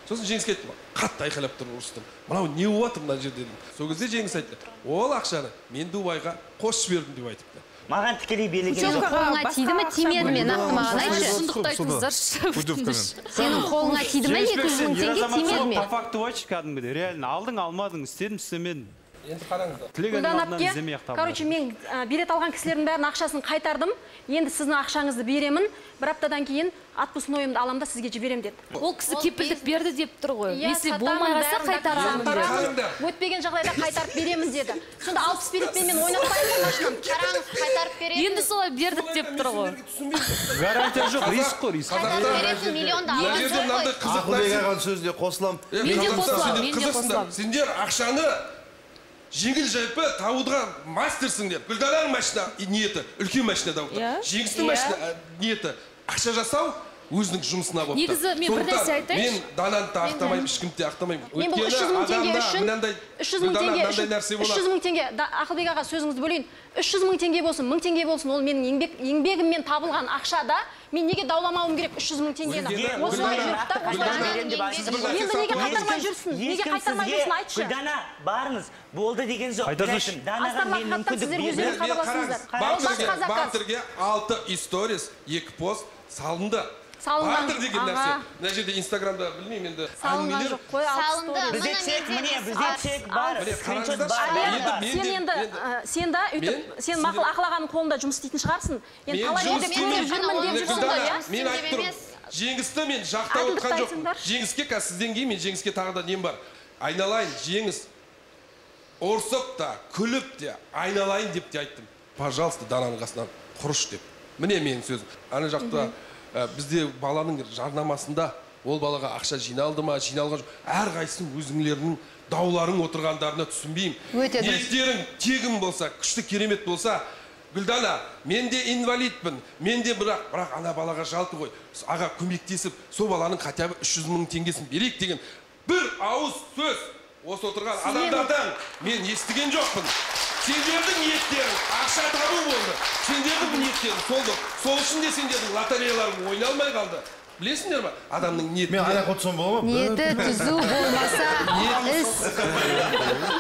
Сосын жеңіске айттым. Қатты айқайлап тұрып ұрыстым. Мынау не болып жатыр мына жерде дедім. Сол кезде жеңіс айтты. Ол ақшаны мен дубайға қосып жібердім деп айтыпты. Маған тікелей сенің жоқ. қолыңа тиді ме? тимеді ме нақты маған айтшы. шындықты айтыңыздаршы сенің қолыңа тиді ме? Екі жүз мың теңге тимеді ме? по факту айтшы кәдімгідей реально алдың алмадың істедің істемедің енді қараңыздар короче мен ә, билет алған кісілердің бәрінің ақшасын қайтардым. Енді сіздің ақшаңызды беремін. бір аптадан кейін отпускнойымды аламын да сізге жіберемін деді. Ол кісі кепілдік берді деп тұр ғой. Если болмай қалса қайтарамын өтпеген жағдайда қайтарып беремін деді. Сонда алпыс билетпен мен ойнатпаймын ғой машинамды қараңыз қайтарып беретін енді солай бердік деп тұр ғой. гарантия жоқ риск қой риск. Қайтарып миллионды ақылбек ағаның сөзіне қосыламын. Мен де қосыламын, мен де қосыламын. сендер ақшаны жеңіл жайпы табуға мастерсіңдер гүлдананың машина ниеті үлкен Иә. тұр жеңістің Иә. машина ниеті ақша жасау өзінің жұмысына тұр Негізі мен бір нәрсе айтайыншы. мен дананы да ақтамаймын ешкімді де ақтамаймын. Мен бұл үш жүз мың теңге үшін мынандай үш жүз мың теңге нәрсе үш жүз болады. мың теңге. Да- ақылбек аға сөзіңізді бөлейін. үш жүз мың теңге болсын мың теңге болсын ол менің еңбек еңбегіммен табылған ақша да мен неге дауламауым керек үш жүз мың теңгені? Гүлдана, осылай жүрді да осылай жүрді. сіз бір нәрсе енді неге қайтармай жүрсін? Неге қайтармай жүрсін? Айтшы. Гүлдана барыңыз. Болды деген жоқ. Айттым, данаға мен мүмкіндік өздеріңіз мен хабарласыңыздар. қараңыз. Бартерге алты историс екі пост салынды. Салынған. деген нәрсе мына жерде инстаграмда білмеймін енді салынған жоқ қой Салынды. бізде чек міне біз бізде чек бар скриншот бар сен енді сен да өйтіп сен мақұл ақыл ағаның қолында жұмыс істейтін шығарсың енді мен талай жерде көріп жүрмін деп жүрсің ғой иә мен айтып тұрмын жеңісті мен жақтап отқан жоқпын айтсыңдаршы. жеңіске қазір сізден кейін мен жеңіске тағы да нем бар айналайын жеңіс ұрсып та күліп те айналайын деп те айттым пожалуйста дананың қасынан құрыш деп міне менің сөзім ана жақта ә, бізде баланың жарнамасында ол балаға ақша жиналды ма жиналған жоқ. Әрқайсысы өзіңлерінің дауларың отырғандарына түсінбеймін. Өте ниеттерің тегін болса күшті керемет болса гүлдана мен де инвалидпін. Мен де бірақ бірақ ана балаға жалпы ғой. Аға көмектесіп сол баланың хотя бы үш жүз мың теңгесін берейік деген бір ауыз сөз осы отырған адамдардан. мен естіген жоқпын. Сендердің ниеттерің ақша табу болды. Сендердің ниеттерің сол болды сол үшін де сендердің лотереяларың ойналмай қалды. Білесіңдер ма адамның ниеті мен аяқ отырсам бола ма? Ниеті түзу болмаса іс.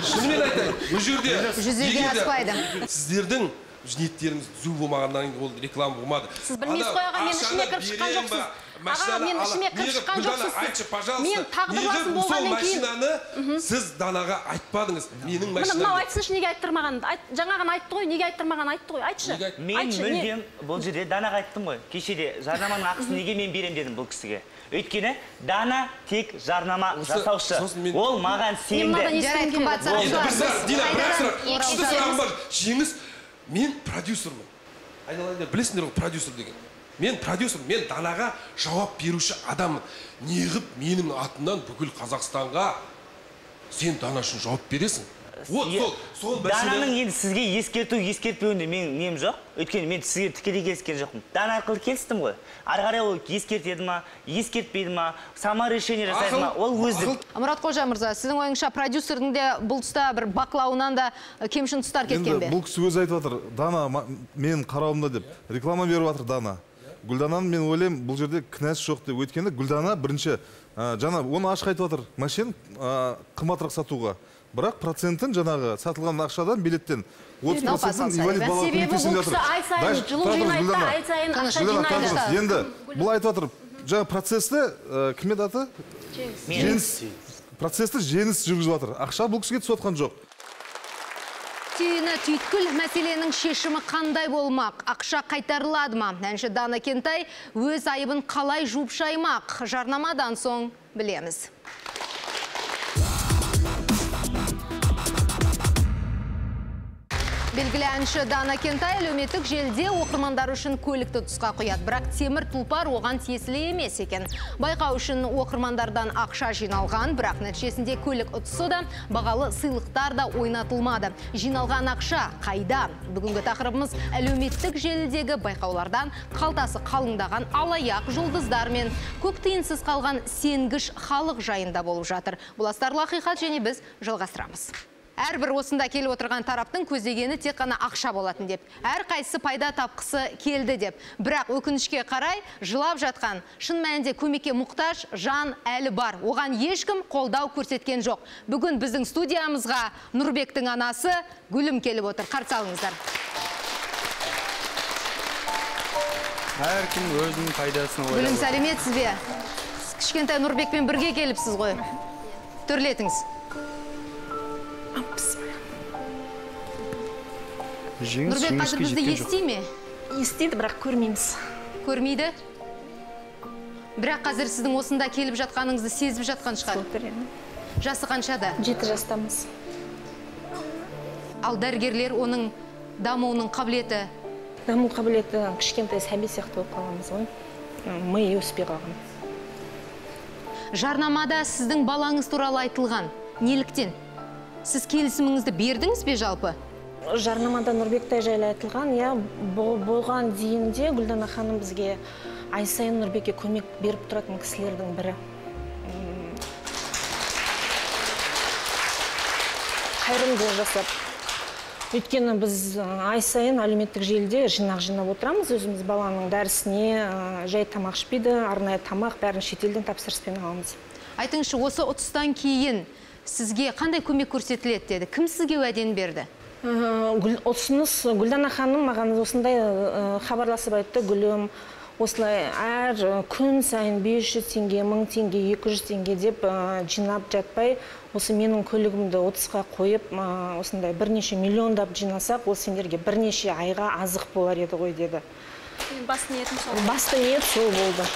шынымен айтайын бұл жерде Жүзеге аспайды. сіздердің ниеттеріміз түзу болмағаннан кейін ол реклама болмады. Сіз білмейсіз ғой аға мен ішіме кіріп шыққан жоқсыз. аға мен ішіме кіріп шыққан жоқсыз. пожалуйста. Мен тағдырласым неге сол болғаннан кейін машинаны сіз данаға айтпадыңыз. Менің міне мынау машинам айтсыншы неге айттырмаған Айт- жаңағыны айтты ғой неге айттырмаған айтты ғой. Айтшы. Мен мүлдем бұл жерде данаға айттым ғой. Кешеде жарнаманың ақысын неге мен беремін дедім бұл кісіге. Өйткені дана тек жарнама жасаушы. ол маған сенді. жеңіс мен продюсермін айналайындар білесіңдер ғой продюсер деген. Мен продюсер мен данаға жауап беруші адаммын. Неғып менің атымнан бүкіл қазақстанға сен дана үшін жауап бересің. Вот Е- сол сол дананың енді сізге ескерту ескертпеуінде менің нем жоқ. Өйткені мен сізге тікелей келіскен жоқпын. Дана арқылы келістім ғой. Ары қарай ол ескертеді ма ескертпейді ма саморешение жасайды ма ол өздік мұрат қожа мырза сіздің ойыңызша продюсердің де бұл тұста бір бақылауынан да кемшін тұстар кеткен бе бұл кісі өзі айтып жатыр дана менің қарауымда деп. Реклама беріп жатыр дана гүлдананың мен ойлаймын бұл жерде кінәсі жоқ деп. Өйткені гүлдана бірінші ә, жаңа оны ашық айтып жатыр. Машин ә, қымбатырақ сатуға. Бірақ процентін жаңағы сатылған ақшадан билеттен отыз процентін инвалид балаға бұл деп жатыр. енді бұл айтып жатыр жаңа процессті ә, кім еді аты? Жеңіс. Процессті жеңіс. Жүргізіп жатыр. Ақша бұл кісіге түсіп жатқан жоқ. Түйіні түйткіл мәселенің шешімі қандай болмақ? Ақша қайтарылады ма? Әнші дана кентай өз айыбын қалай жуып шаймақ? Жарнамадан соң білеміз. Белгілі әнші Дана Кентай әлеуметтік желіде оқырмандар үшін көлікті тұсқа қояды. Бірақ темір тұлпар оған тиесілі емес екен. Байқау үшін оқырмандардан ақша жиналған, бірақ нәтижесінде көлік ұтысы да бағалы сыйлықтар да ойнатылмады. Жиналған ақша қайда? Бүгінгі тақырыбымыз әлеуметтік желідегі байқаулардан қалтасы қалыңдаған алаяқ жұлдыздар мен көп тиынсыз қалған сенгіш халық жайында болып жатыр. Бұл астарлы ақиқат және біз жалғастырамыз. Әрбір осында келіп отырған тараптың көздегені тек қана ақша болатын деп. Әр қайсысы пайда тапқысы келді деп. Бірақ өкінішке қарай жылап жатқан шын мәнінде көмекке мұқтаж жан әлі бар. Оған ешкім қолдау көрсеткен жоқ. Бүгін біздің студиямызға Нұрбектің анасы Гүлім келіп отыр. Қарсы алыңыздар. әркім өзінің пайдасын Гүлім ойлап сәлеметсіз бе? Кішкентай Нұрбекпен бірге келіпсіз ғой. Төрлетіңіз. Жеңіс Нұрбек қазір бізді ести ме? естиді бірақ көрмейміз Көрмейді? Бірақ қазір сіздің осында келіп жатқаныңызды сезіп жатқан шығар. Жасы қаншада? жеті жастамыз Ал дәрігерлер оның дамуының қабілеті даму қабілеті кішкентай сәби сияқты болып қаламыз ғой миы өспей қалған жарнамада сіздің балаңыз туралы айтылған. Неліктен? Сіз келісіміңізді бердіңіз бе жалпы? Жарнамада нұрбектай жайлы айтылған иә бо- болған дейін де гүлдана ханым бізге ай сайын нұрбекке көмек беріп тұратын кісілердің бірі қайырымдылық жасап өйткені біз ай сайын әлеуметтік желіде жинақ жинап отырамыз өзіміз баланың дәрісіне жай тамақ ішпейді арнайы тамақ бәрін шетелден тапсырыспен аламыз Айтыңызшы, осы ұтыстан кейін сізге қандай көмек көрсетіледі деді? Кім сізге уәдені берді? Ұсыныс гүлдана ханым маған осындай ә, хабарласып айтты гүлім осылай әр ә, күн сайын 500 теңге 1000 теңге 200 теңге деп ә, жинап жатпай осы менің көлігімді отызға қойып осындай бірнеше миллиондап жинасақ ол сендерге бірнеше айға азық болар еді ғой деді. Басты ниетім сол. Басты ниет сол болды.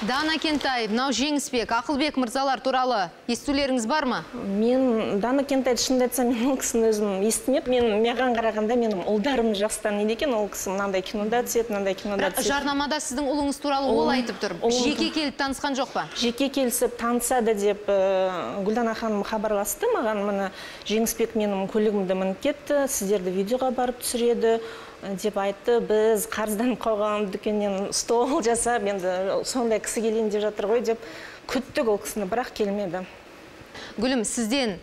Дана Кентай, мынау Жеңісбек, Ақылбек мырзалар туралы естулеріңіз бар ма? мен дана кентайды шынымды айтсам мен ол кісіні өзім естімеппін мен маған қарағанда менің ұлдарым жастан не екен ол кісі мынандай кинода түседі мынандай кинода түседі жарнамада сіздің ұлыңыз туралы ол айтып тұр. Жеке келіп танысқан жоқ па? жеке келісіп танысады деп ә, гүлдана ханым хабарласты маған міне жеңісбек менің көлігімді мініп кетті сіздерді видеоға барып түсіреді деп айтты. Біз қарызданып қалған дүкеннен стол жасап енді сондай кісі келейін деп жатыр ғой деп күттік ол кісіні. Бірақ келмеді. Гүлім, сізден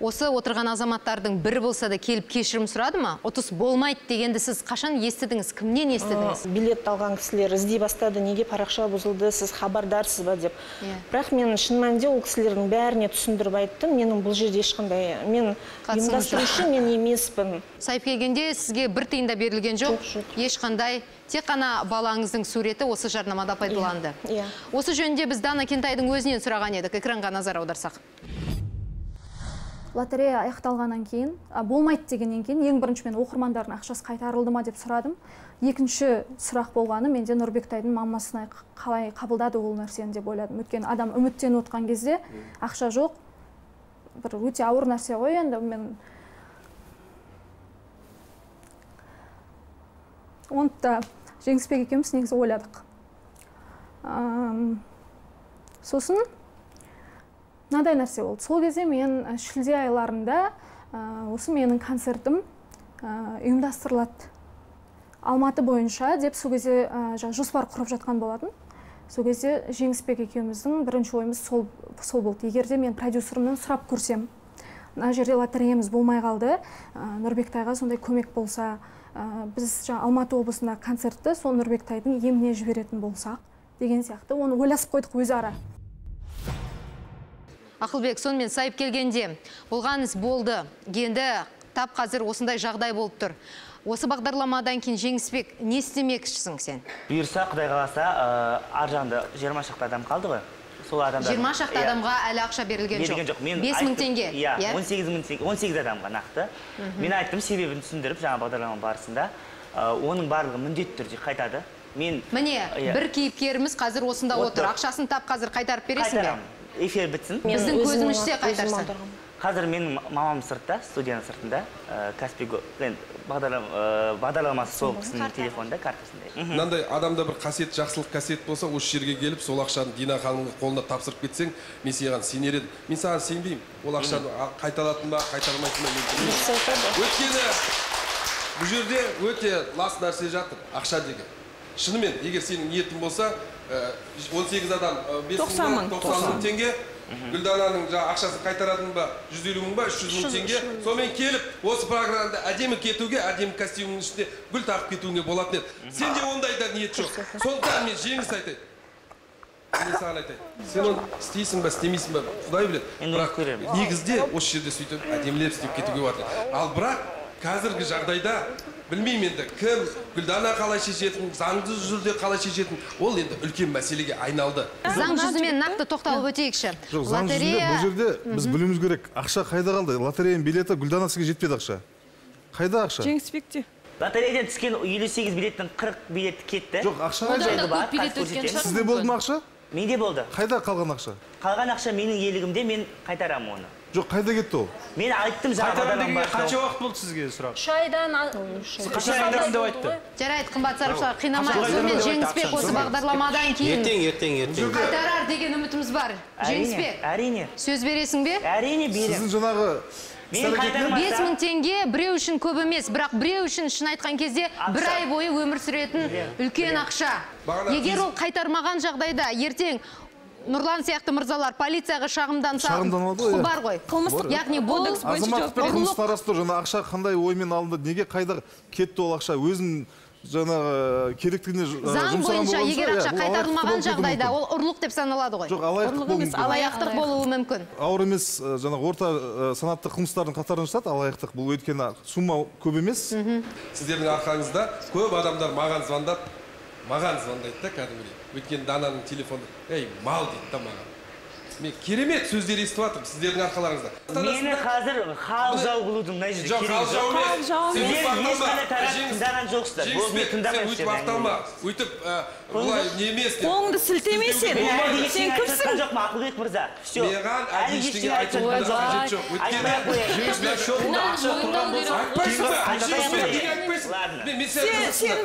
осы отырған азаматтардың бірі болса да келіп кешірім сұрады ма? Ұтыс болмайды дегенді сіз қашан естідіңіз? Кімнен естідіңіз? Билет алған кісілер іздей бастады. Неге парақша бұзылды? Сіз хабардарсыз ба деп. Иә. бірақ мен шын мәнінде ол кісілердің бәріне түсіндіріп айттым. Менің бұл жерде ешқандай мен ұйымдастырушы мен емеспін. Сайып келгенде сізге бір тиын да берілген жоқ. Ешқандай тек қана балаңыздың суреті осы жарнамада пайдаланды. Иә. Осы жөнінде біз дана кентайдың өзінен сұраған едік. Экранға назар аударсақ. Лотерея аяқталғаннан кейін а, болмайды дегеннен кейін ең бірінші мен оқырмандардың ақшасы қайтарылды ма деп сұрадым. Екінші сұрақ болғаны менде нұрбектайдың мамасына қалай қабылдады ол нәрсені деп ойладым. Өйткені адам үміттеніп отқан кезде ақша жоқ. Бір өте ауыр нәрсе ғой енді мен оны да жеңісбек екеуміз негізі ойладық. Ам, сосын мынадай нәрсе болды. Сол кезде мен шілде айларында осы менің концертім ұйымдастырылады. Алматы бойынша деп сол кезде ә, жаңа жоспар құрып жатқан болатын. Сол кезде жеңісбек екеуміздің бірінші ойымыз сол, сол болды. Егер де мен продюсерімнен сұрап көрсем мына жерде лотереямыз болмай қалды ә, нұрбектайға сондай көмек болса ә, біз жаңа алматы облысындағы концертті сол нұрбектайдың еміне жіберетін болсақ деген сияқты. Оны ойласып қойдық өзара. Ақылбек сонымен сайып келгенде болған іс болды. Енді тап қазір осындай жағдай болып тұр. Осы бағдарламадан кейін жеңісбек не істемекшісің сен? Бұйырса құдай қаласа ы, ар жағында жиырма шақты адам қалды ғой. Сол адамдар жиырма шақты Иә. адамға әлі ақша берілген берілген жоқ. жоқ. Мен бес мың айттым- теңге. Иә он сегіз мың теңге он сегіз адамға нақты. Мен айттым себебін түсіндіріп жаңа бағдарлама барысында. Ы, оның барлығы міндетті түрде қайтады. Мен міне Иә. бір кейіпкеріміз қазір осында Отыр. ақшасын тап қазір қайтарып бересің бе? Эфир бітсін. Біздің көзімізше өзім қазір менің мамам сыртта студияның сыртында. Ы, каспий го- енді бағдарлама ы, бағдарламасы сол кісінің телефонында картасында. Мынандай адамда бір қасиет жақсылық қасиет болса осы жерге келіп сол ақшаны дина ханымның қолына тапсырып кетсең мен саған сенер едім. Мен саған сенбеймін. Ол ақшаны қайтаратын ба қайтармайтын ба мен білмеймін. Өйткені бұл жерде өте лас нәрсе жатыр ақша деген. Шынымен егер сенің ниетің болса ә, 18 адам ә, бес 90 мың 90 мың теңге. Гүлдананың жаңағы ақшасын қайтаратын ба? 150 мың ба? 300 мың теңге. сонымен келіп осы программада әдемі кетуге әдемі костюмнің ішінде гүл тағып кетуіңе болатын еді. Сенде ондай да ниет жоқ. Сондықтан мен жеңіс айтайын. Мен саған айтайын. Сен оны істейсің ба істемейсің ба? Құдай біледі. Бірақ негізде осы жерде сөйтіп әдемілеп істеп кетуге болады ал бірақ қазіргі жағдайда білмеймін енді кім гүлдана қалай шешетін заңды түрде қалай шешетін ол енді үлкен мәселеге айналды. Заң жүзімен нақты тоқталып өтейікші жоқ заң жүзінде бұл жерде біз білуіміз керек ақша қайда қалды? Лотереяның билеті гүлдана сізге жетпеді ақша. Қайда ақша? Жеңісбекте. Лотереядан түскен елу сегіз билеттің қырық билеті кетті. Жоқ ақша қайда? Сізде болды ма ақша? Менде болды. Қайда қалған ақша? Қалған ақша менің иелігімде мен қайтарамын оны. Жоқ қайда кетті ол? Мен айттым барысында. қанша уақыт болды сізге сұрақ? Үш айдан қашан қайтарамын деп айтты? жарайды қымбат сарапшылар. Сонымен қайтарамын деп жеңісбек осы бағдарламадан кейін? Ертең ертең ертең. Қайтарар деген үмітіміз бар. Жеңісбек әрине. Сөз бересің бе? Әрине сіздің жаңағы бес мың теңге біреу үшін көп емес бірақ біреу үшін шын айтқан кезде бір ай бойы өмір сүретін үлкен ақша. Егер ол қайтармаған жағдайда ертең нұрлан сияқты мырзалар полицияға шағымданса шағымданады иә. бар ғой. Бар. яғни бұл азаматтық пен қылмыстың арасында жаңа ақша қандай оймен алынды неге қайда кетті ол ақша өзінің жаңағы керектігіне ж- заң жұмсаған бойынша болған егер ақша иә, қайтарылмаған жағдайда ол ұрлық деп саналады ғой. Жоқ, алаяқтық емес мүмкін. алаяқтық болуы мүмкін. Ауыр емес ә, жаңағы орта санатты қылмыстардың қатарына жатады алаяқтық бұл өйткені сумма көп емес. Сіздердің арқаңызда көп адамдар маған звондап маған звондайды да кәдімгідей. Өйткені дананың телефоны ей мал! дейді да маған. Мен керемет сөздер естіп жатырмын сіздердің арқаларыңызда. Мені қазір халық жау қылудың мына жерде жоқ халық жау емес. Сіздер ешқандай тарап тыңдаған жоқсыздар. жеңісбек сен өйтіп ақталма өйтіп былай деп қолыңды сілтеме сен сен кімсің мырза все маған әлі ештеңе қажет жоқ сен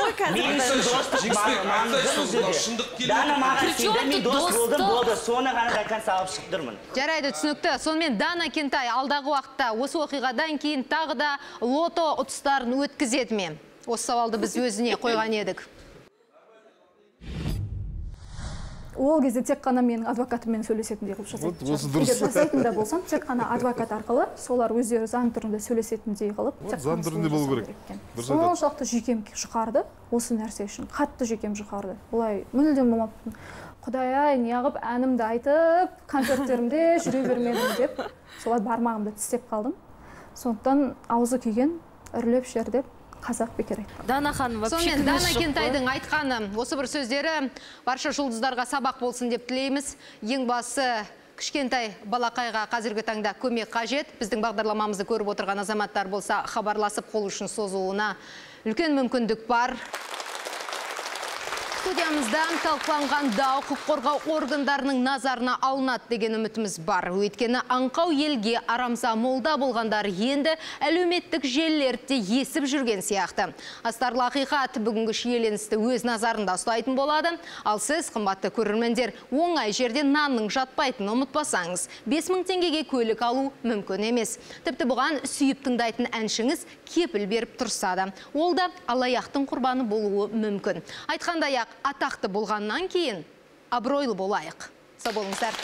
ғой қазір соны ғана до конца алып шығып тұрмын жарайды түсінікті. Сонымен дана кентай алдағы уақытта осы оқиғадан кейін тағы да лото ұтыстарын өткізеді ме? Осы сауалды біз өзіне қойған едік. Ол кезде тек қана менің адвокатыммен сөйлесетіндей қылып жасайтын Вот осы шығармын. дұрыс. егер жасайтын да болсам тек қана адвокат арқылы солар өздері заң түрінде сөйлесетіндей қылып Вот заң түрінде болу керек. екен. Дұрыс айтады. соншалықты жүйкем жұқарды осы нәрсе үшін қатты жүйкем жұқарды олай мүлдем болмаппын құдай ай неғып әнімді айтып концерттерімде жүре бермедім деп солай бармағымды тістеп қалдым сондықтан аузы күйген үрлеп жер деп қазақ бекер айтқан дана ханым сонымен дана кентайдың айтқаны осы бір сөздері барша жұлдыздарға сабақ болсын деп тілейміз. Ең басы кішкентай балақайға қазіргі таңда көмек қажет. Біздің бағдарламамызды көріп отырған азаматтар болса хабарласып қол ұшын созуына үлкен мүмкіндік бар. Студиямыздан талқыланған дау құқық қорғау органдарының назарына алынады деген үмітіміз бар. Өйткені аңқау елге арамза молда болғандар енді әлеуметтік желілерде есіп жүрген сияқты. Астарлы ақиқат бүгінгі шиеленісті өз назарында ұстайтын болады. Ал сіз қымбатты көрермендер оңай жерде нанның жатпайтынын ұмытпасаңыз 5000 теңгеге көлік алу мүмкін емес. Тіпті бұған сүйіп тыңдайтын әншіңіз кепіл беріп тұрса да ол да алаяқтың құрбаны болуы мүмкін. Айтқандай ақ атақты болғаннан кейін абыройлы болайық. Сау болыңыздар.